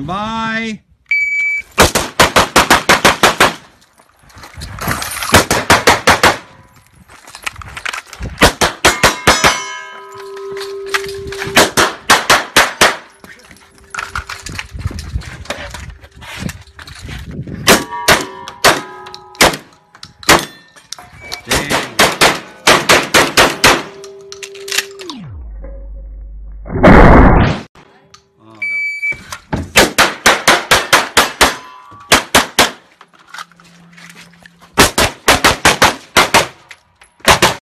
Stand by. Dang.